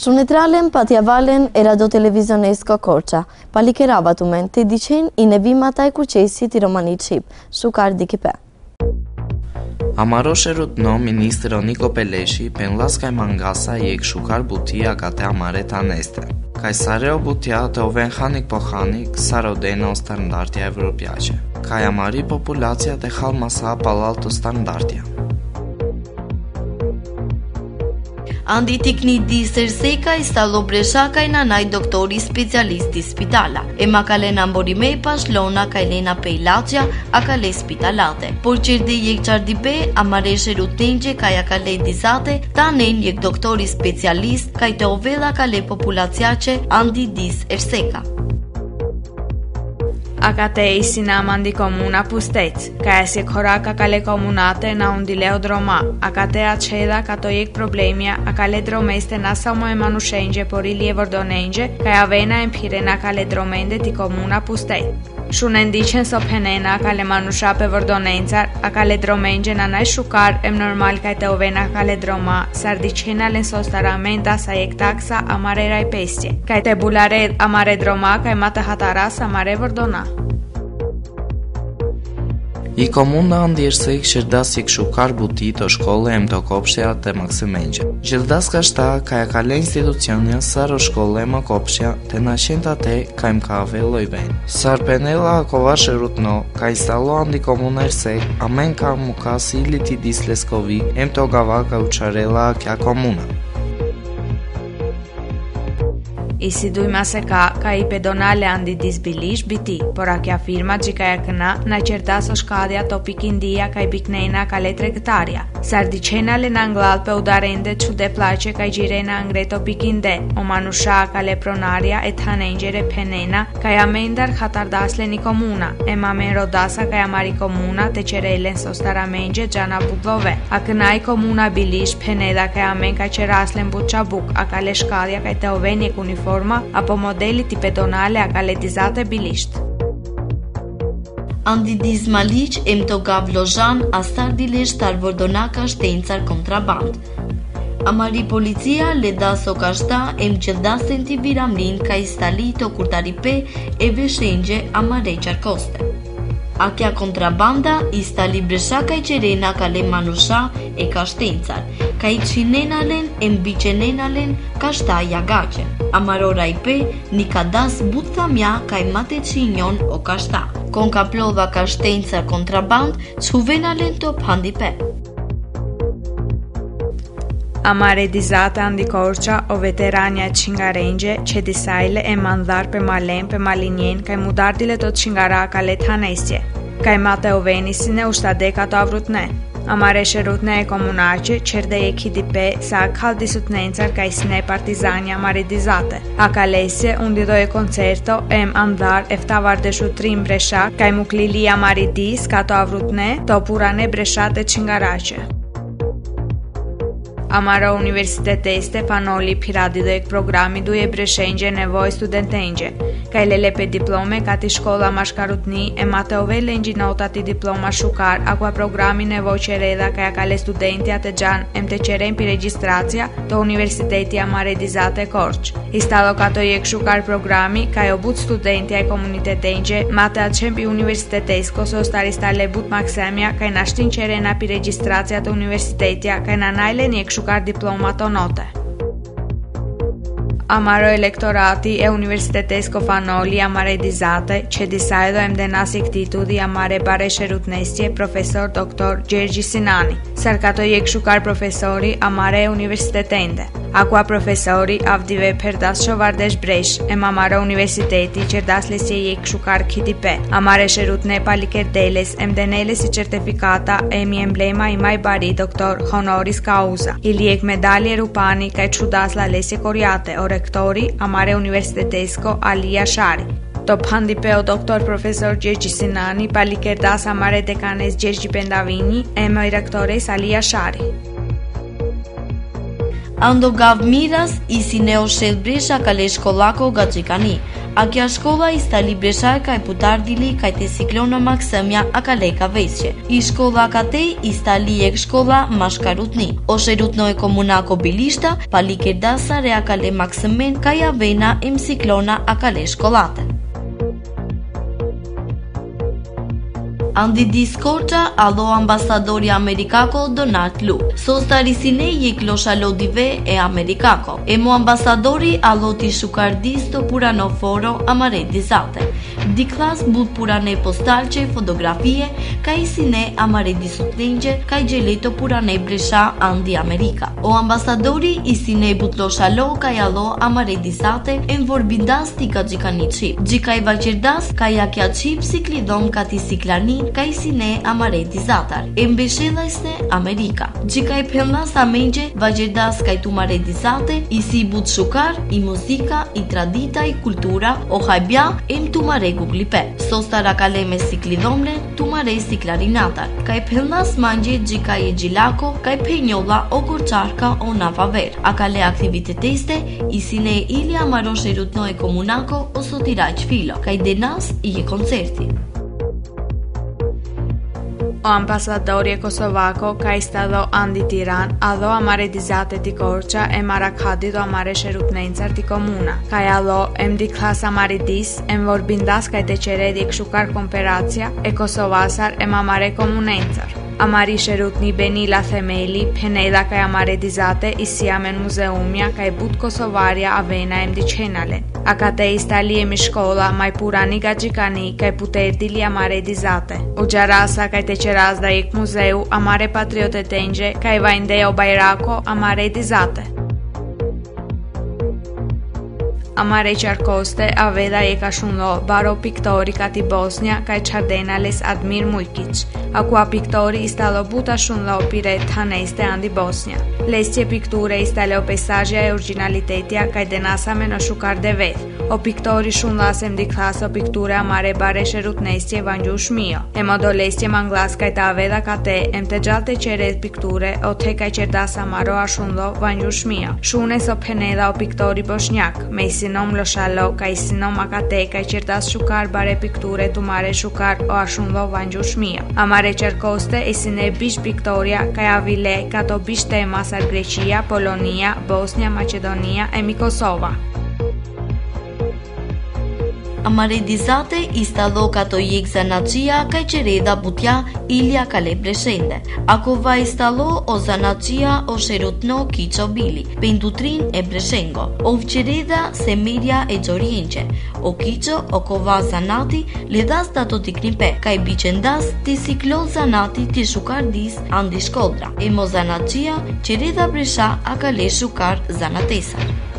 Shunetralen pa tja valen e rado televizionesko korqa, palike rabatumen të i dhqenjë i nebimata e kuqesit i Romani shqip, shukar dikipa. Amaro shërut në ministro Niko Peleshi, pënglas ka i mangasa i ek shukar butia kate amare të aneste. Ka i sare o butia të oven khanik po khanik, saro deno standartja e vrëpjaxe. Ka i amari populacja të hal masa palal të standartja. andi tik një di sërseka i stalo breshaka i nanaj doktori specialisti spitala. E ma kalena në mborime i pashlona ka Elena Pejlaqja a kalej spitalate. Por qërdi jek qardi be, a mare shëru tingje ka ja kalej disate, ta nen jek doktori specialist ka i të ovela kale populacja që andi di sërseka. Acatei sinaman comuna pusteț, ca se cora cacale comunate na undileo droma, acatea ceda catoiec problemia, acale dromeste na samo e manușenge porilie vordonenge, ca avena empirena cale dromende ti comuna pusteț. շունենդիչենս օփենեն ակալեմանուշ ապևորդոնեն ցար ակալեդրոմեն ջենանայ շուկար եմ նորմալ կայտեովեն ակալեդրոմա սարդիչենալեն սոստարամեն տասայեք տաքսա ամարերայ պեստե կայտե բուլարե ամարեդրոմա կայմատը հատարաս ամարե վորդոնա I ka mund në andjeshtë se i i këshu buti të shkolle e më të kopshja të maksimengjë. Gjithë ka shta ka e kale institucionja sërë shkollë e më kopshja të në të ate ka e më ka Sërë penela a kova shërut ka i stalo andi komunë e a men ka më si liti disleskovi e më të gava ka uqarela kja komunë. Isidui Maseka, ka i pedonale disbilish biti, por a kja firma që ka jakëna në qerta së shkadja topik india ka i biknejna ka letre gëtarja. Sardiqena le në nglal pe udarende që de plache ka i girena ngre topik inde, o manusha ka le pronaria e thanengjere penena ka i amendar khatardas le një komuna, e mame rodasa ka ja mari komuna të qerelen sostaramengje gjana budlove. A këna i komuna bilish peneda ka i amen ka qeraslen buqabuk, a ka le shkadja ka i cu kunifor forma apo modeli tipe tonale a bilisht. Andi Dizmalic e gav Lozhan a sardilisht të alvordonaka shtenjcar kontraband. Amari policia le da so ka shta e që dasen ka të kurtaripe e veshenjë amare qarkoste a kja kontrabanda i stali breshaka i qerena ka le manusha e ka shtencar, ka i qinenalen e mbi qenenalen ka shta i agache. Amarora i pe, një ka das but thamja ka i mate qinjon o ka shta. Kon ka plodha ka shtencar kontraband, që venalen të pandi andi Corcia, o veterania e ce disaile e mandar për malen për malinjen kaj mudardile të të a të hanesje. Kaj mate o venisin e ushtadeka të ne. Amare ne e komunaqë, qërde e kidipe sa kal disutnencar kaj sne amare dizate. A kalesje concerto e koncerto e më andhar eftavar dhe shutrim breshak kaj muklili amaridis ka të ne, të opurane breshat de cingarace. Amara Universitete i Stefanoli Piradi dhe e këprogrami duje breshenjë nevoj studentenjë. Ka i lele diplome, ka ti shkolla ma e mate të ove ti diploma shukar, aqua programi nevoj që reda ka ja kale studentia të gjanë em të qeren për registracja të Universiteti Amare Dizate Korç. I stalo ka të e këshukar programi, ka i jo obut studentia e komunitetenjë, ma të atë qempi Universitetes Kosovë Staristale maksemja, ka i nashtin qeren a për registracia të Universitetia, ka i nanajle një e Jogar Diplomata ou nota. amaro elektorati e Universitetes Kofanoli amare dizate, që disajdo emde nasi këti amare bare shërut nestje profesor doktor Gjergji Sinani, sarkato jek shukar profesori amare e Universitetende. Akua profesori avdive përdas shovardesh bresh e mamara universiteti që das lesje jek shukar kiti pe. Amare shërut ne paliket deles emde neles i certifikata e mi emblema i maj bari doktor honoris causa. Ili jek medalje rupani ka e qudas la lesje koriate ore rektori Amare Universitetesko Alia Shari. Do pandi peo doktor profesor Gjergji Sinani, pali kërdas Amare dekanes Gjergji Pendavini, e mëj rektores Alia Shari. Ando gav miras, i neo shedbrisha kale shkollako ga kale shkollako ga A kja shkolla i stali besha e kaj putar dili kaj të siklonë maksëmja a ka leka veqe. I shkolla ka te i stali e kë shkolla ma shkarutni. O shërut në e komuna ko bilishta, pali kërdasa rea ka le maksëmen kaj avena e siklona a ka le shkollate. Andi Diskorqa, alo ambasadori Amerikako Donat Lu. Sosta Risine, arisine i klosha lodive e Amerikako. E mu ambasadori alo ti shukardis të purano foro amaret disate. Diklas bud purane postalqe, fotografie, ka i sine amare disutlinje, ka i gjele të purane bresha Andi Amerika. O ambasadori i sine but losha lo ka i alo amaret disate e në vorbindas ti ka gjikani qip. Gjika i vaqirdas ka i akja qip si klidon ka ti siklani ka i sine amare dizatar, e mbeshella Amerika. Gjika e përna sa menjë, vajgjerdas ka i tu dizate, i si i butë shukar, i muzika, i tradita, i kultura, o hajbja, e më tu mare guglipe. Sosta rakale me si klidomne, tu mare si klarinatar. Ka e përna sa gjika e gjilako, ka e penjolla, o kurqarka, o navaver A kale aktiviteteste, i sine i li amaro shërutnoj komunako, o sotira që filo. Ka i denas, i e koncerti. O ambassadore kosovaco ka i stado Andi Tiran, adho amare dizate ti korqa e marakhadi do amare sherutnencar ti komuna. Kaj adho emdi klas amare dis, em vorbindas kaj te qeredi kshukar komperacja e kosovasar e mamare komunencar. Amari Sherutni Benila Femeli, Peneda ca amare dizate, Isiamen Muzeumia, ca e but Kosovaria Avena M. Dicenale. Akate istalie e școala, mai purani gajikani, ca e puterdili amare dizate. Ugearasa ca e teceraz da ec muzeu, amare patriote tenge, ca e va indeo bairaco, amare dizate. Amare Qarkoste, Aveda e ka shundo, Baro Piktori kati Bosnia, ka i qardena les Admir Mujkic. Akua Piktori i stalo buta shundo, pire të hanejs andi Bosnia. Les pikture i stale o pesajja e originalitetja, ka denasa me në shukar dhe vetë. O Piktori shundo asem di klas o pikture amare bare shërut nes që e shmio. E më do ka i ta Aveda kate, te, em të gjatë qeret pikture, o te ka i qerdasa maro a shundo, vangju shmio. Shune so Peneda o Piktori Bosniak, mesi sinom lo shalo, ka i sinom akate, ka i qirtas shukar bare pikture, të mare shukar o ashun lo vanjur shmia. A mare qerkoste, e sine bish piktoria, ka i avile, ka to bish tema sar Greqia, Polonia, Bosnia, Macedonia e Mikosova. Amare Dizate, Ista Loka to Jek Zanacija, Kaj Qereda Butja, Ilja Kale Breshende. Ako va Ista Lo, o Zanacija, o Sherutno, Kicho Bili, Pendutrin e Breshengo, o Vqereda, Semirja e Gjorienqe, o Kicho, o Kova Zanati, Ledas da to Tiknipe, Kaj Bicendas, Tisiklo Zanati, Tishukar Diz, Andi Shkodra, mo Zanacija, Qereda Bresha, Akale Shukar Zanatesa. Zanatesa.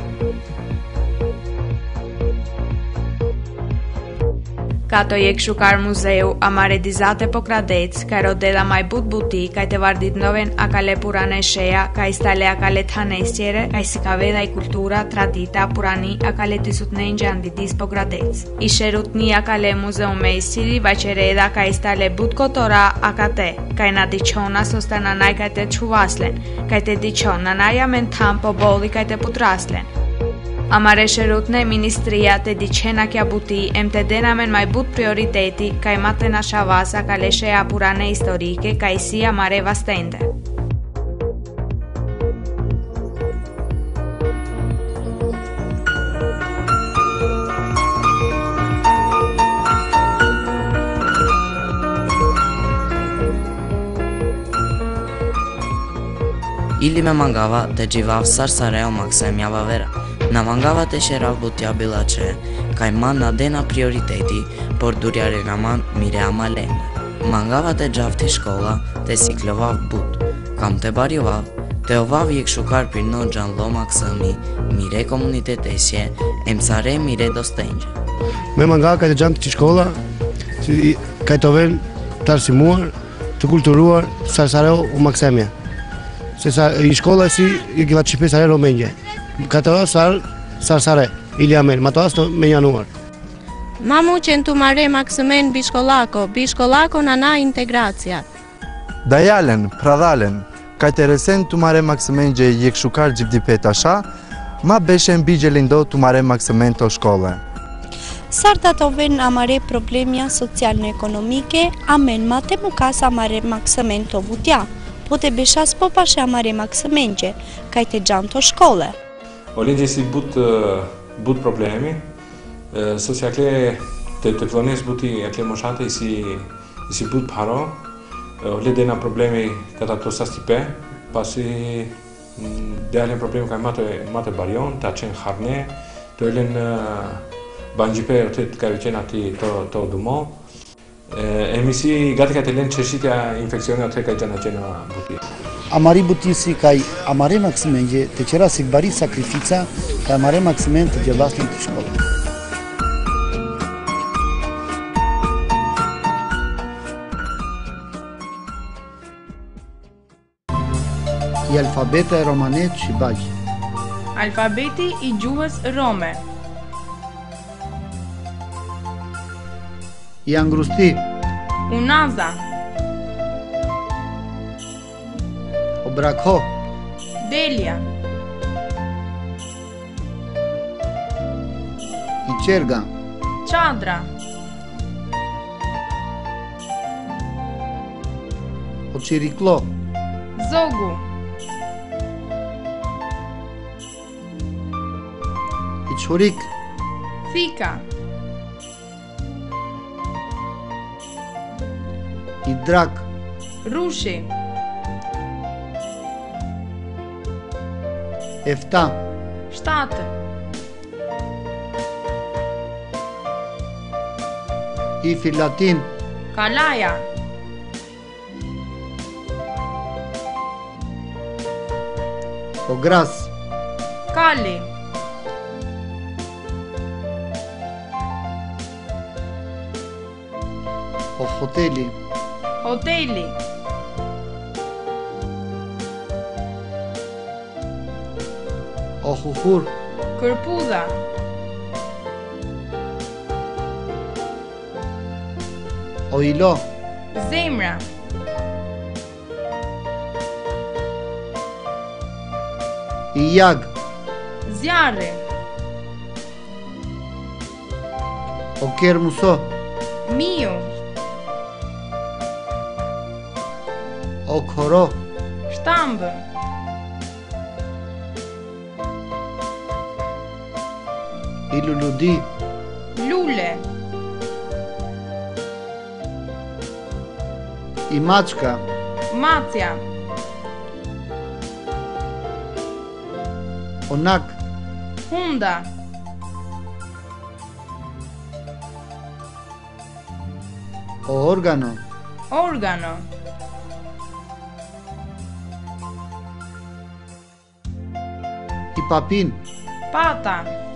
kato je kšukar muzeju, a ma redizate po kradec, kaj rodela maj bud buti, kaj te vardit noven, a kaj le purane šeja, kaj stale, a kaj le tane sjere, kaj si kaveda i kultura, tradita, purani, a kaj le tisut neinđe anditis po kradec. I šerutni, a kaj le muzeum mejstiri, vačereda, kaj stale bud kotora, a kaj te, kaj na dičona sostana najkaj te čuvaslen, kaj te dičona najamen tam po boli, kaj te putraslen. Amare șerutne, ministria de dicena kia buti, emte mai but prioriteti, ca i matena șavasa, ca apurane istorike, ca i si amare vastende. Ili me mangava te gjivav sarsareo maksemjava vera. Në mangavat e shërav butja Bilace, ka i në dena prioriteti, por durja regaman Mirea Malen. Mangavat e gjavë të shkolla të siklovav but, kam të barjovav, të ovav i këshukar për në gjanë loma kësëmi, mire komunitet e shje, e mësare mire do stengjë. Me mangavat ka të gjanë të shkolla, ka të ven të arsimuar, të kulturuar, sësare o maksemje. Se sa i shkolla si i kiva të shqipesare romenje. Katëra sarë, sarë sare, ilja merë, ma të asë të me januar. Ma mu që në të mare maksimen bishkolako, bishkolako në na integracija. Dajalen, pradhalen, ka të resen të mare maksimen gje i këshukar gjipdi peta sha, ma beshen bi gjelindo të mare maksimen të shkolle. Sarta ato venë amare problemja social në ekonomike, amen ma të mukas amare maksimen të vutja, po të beshas po pashe amare maksimen gje, ka të gjanë të shkolle. Olindje po, si but, eh, but problemi, eh, sot që akle të të plonis buti akle moshate si, si but paro, eh, olindje problemi këta të sa pasi mm, dhe alen problemi ka matë, matë barion, të aqenë harne, të olin banjipe e të të kajve qenë ati të, të dumo, E, e gati ka të lenë qërshitja infekcionë atë ka gjana qenë butit amari butisi kaj amare maksimen gje të qera si këbari sakrifica kaj amare maksimen të gjelvasnë të shkollë. i alfabeta e romanet që i bagjë. Alfabeti i gjuhës rome. I angrusti. Unaza. Unaza. Обрако. Делија. черга. Чандра. Очирикло. Зогу. Ичурик. Фика. Идрак. Руши. ΕΦΤΑ ΣΤΑΤΕ Η Φιλατίν Καλάια Ο Γκράς Κάλι Ο Χοτέλι Χοτέλι ohuhur kërpudha oilo zemra iag zjarri o Muso miu Okoro koro shtambë i luludi Lule I maçka Macja Onak Hunda O organo Organo I papin Pata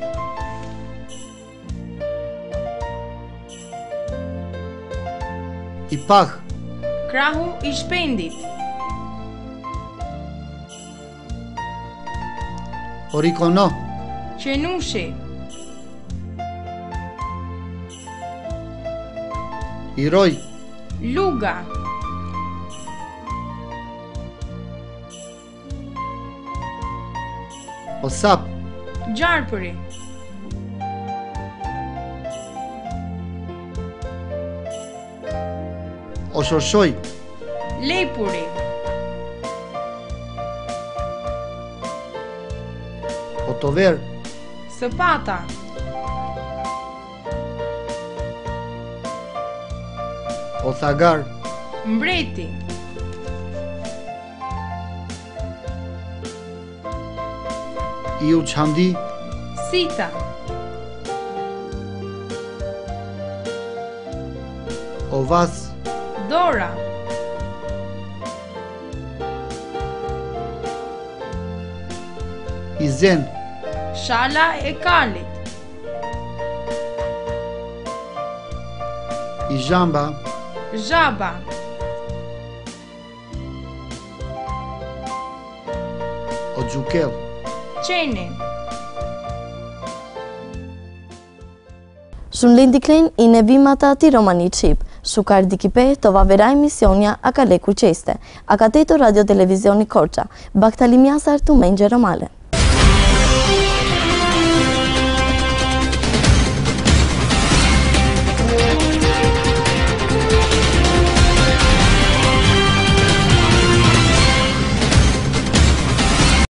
i Krahu i shpendit Orikono Qenushe Iroj Luga Osap Gjarpëri o shorshoj. Lejpuri. Otover. Sëpata. O thagar. Mbreti. I u qandi. Sita. O vasë. Dora Izen Shala e Kalit Izhamba Zhaba O Gjukel Qeni Shumë lindi i nebimata ti romani Shukar Dikipe, tova vera Misionja, akale kurqeste. Akatejto Radio Televizioni Korqa, Bakhtalimia, Sartu, Menjë Romale.